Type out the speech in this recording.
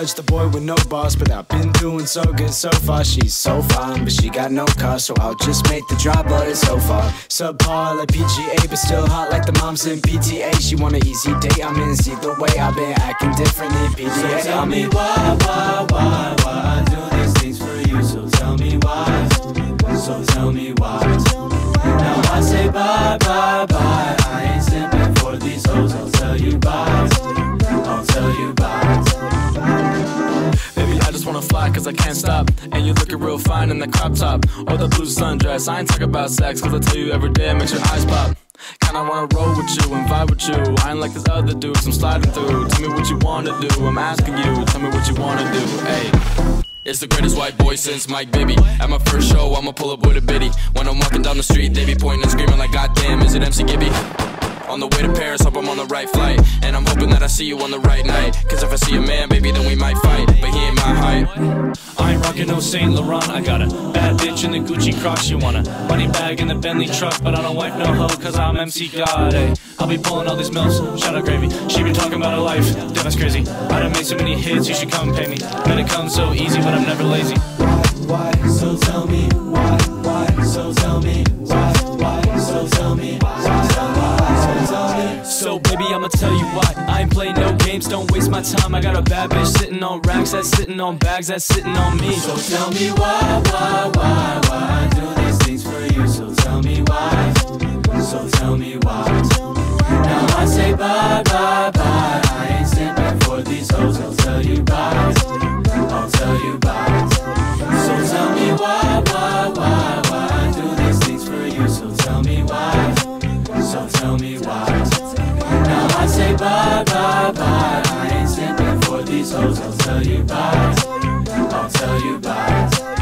judge, the boy with no boss, but I've been doing so good so far. She's so fine, but she got no car, so I'll just make the drive, but it's so far. Subpar like PGA, but still hot like the moms in PTA. She want an easy date, I'm in. See the way I've been acting differently, PDA. So tell me why, why, why, why I do these things for you. So tell me why. So tell me why. Now I say bye, bye, bye. Cause I can't stop. And you looking real fine in the crop top or the blue sundress. I ain't talking about sex cause I tell you every day it makes your eyes pop. Kinda wanna roll with you and vibe with you. I ain't like this other dudes I'm sliding through. Tell me what you wanna do. I'm asking you, tell me what you wanna do. Hey. It's the greatest white boy since Mike Bibby. At my first show, I'ma pull up with a biddy. When I'm walking down the street, they be pointing and screaming like, God damn, is it MC Gibby? On the way to Paris, hope I'm on the right flight. And I'm hoping that I see you on the right night. Cause if I see a man, baby, then we might fight. But he ain't my height. I ain't rockin' no Saint Laurent. I got a bad bitch in the Gucci Crocs. You want a money bag in the Bentley truck, but I don't wipe no hoe cause I'm MC God. Ay. I'll be pulling all these mills, shout out gravy. She been talking about her life, damn that's crazy. I done made so many hits, you should come pay me. Man, it comes so easy, but I'm never lazy. Why? So tell me why, why? So tell me why, why? So tell me why, so baby, I'ma tell you why. I ain't playing no games, don't waste my time. I got a bad bitch sitting on racks, that's sitting on bags, that's sitting on me. So tell me why, why, why, why I do these things for you. So tell me why. So tell me why. Now I say bye, bye, bye. Bye, bye, bye. I ain't simping for these hoes. I'll tell you bye. I'll tell you bye.